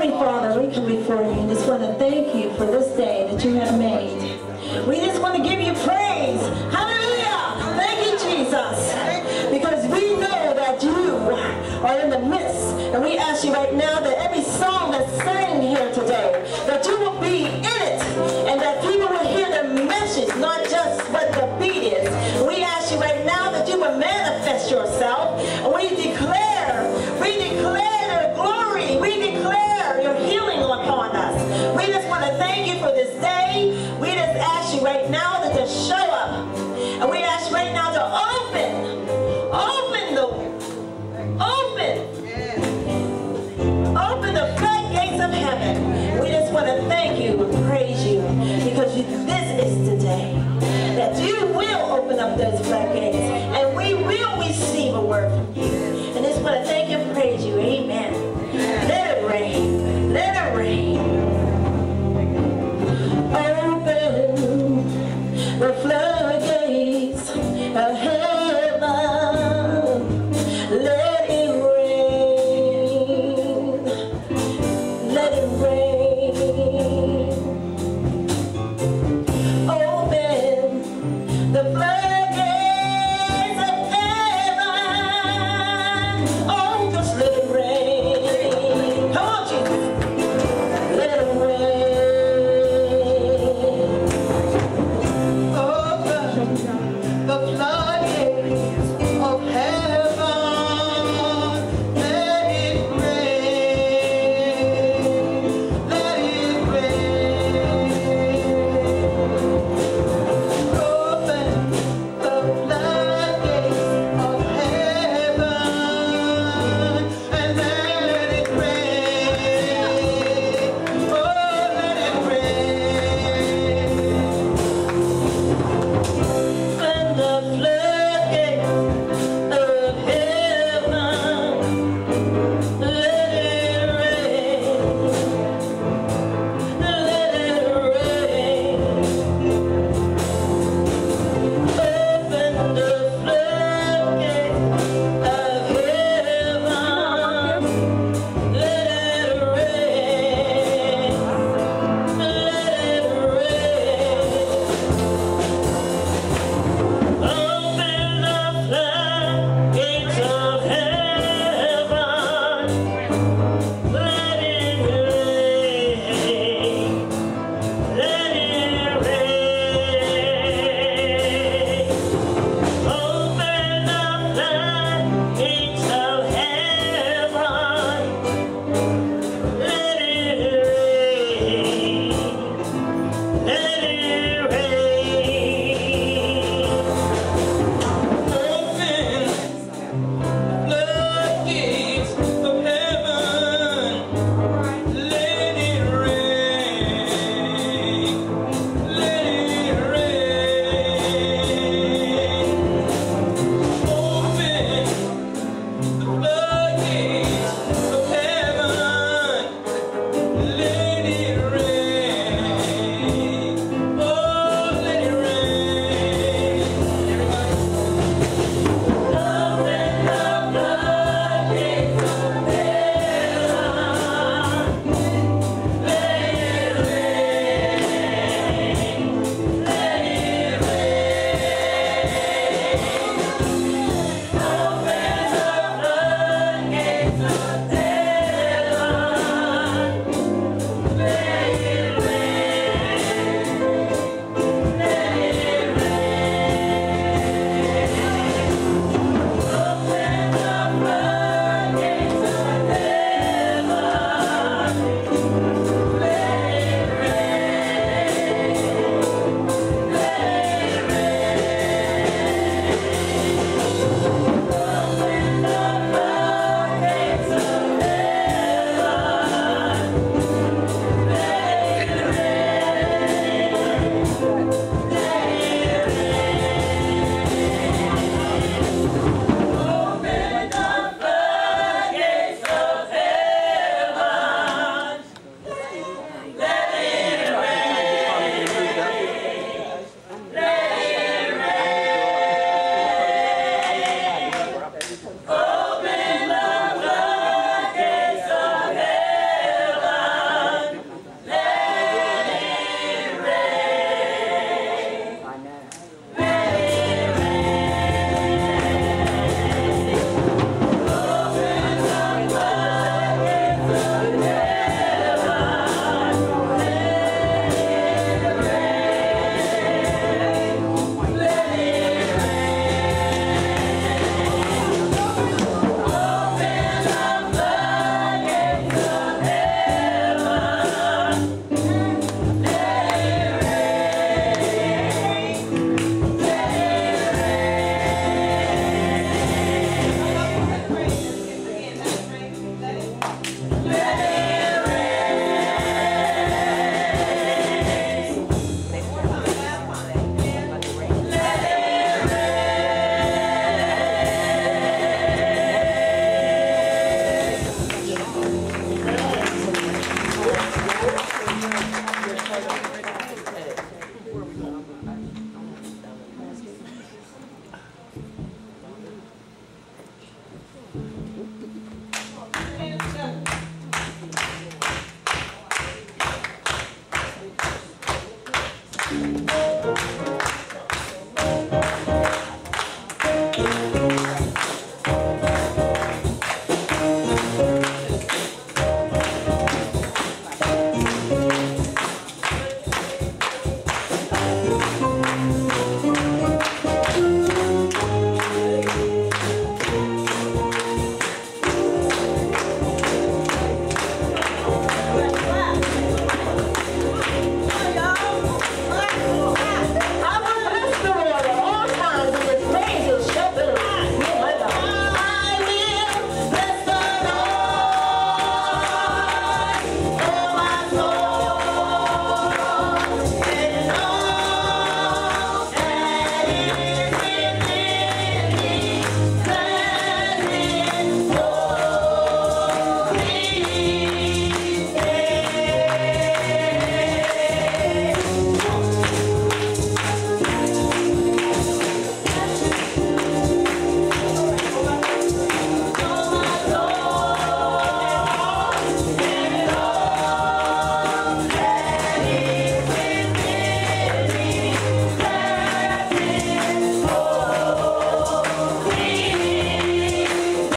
Heavenly Father, we come before you and just want to thank you for this day that you have made. We just want to give you praise. Hallelujah. Thank you, Jesus. Because we know that you are in the midst. And we ask you right now that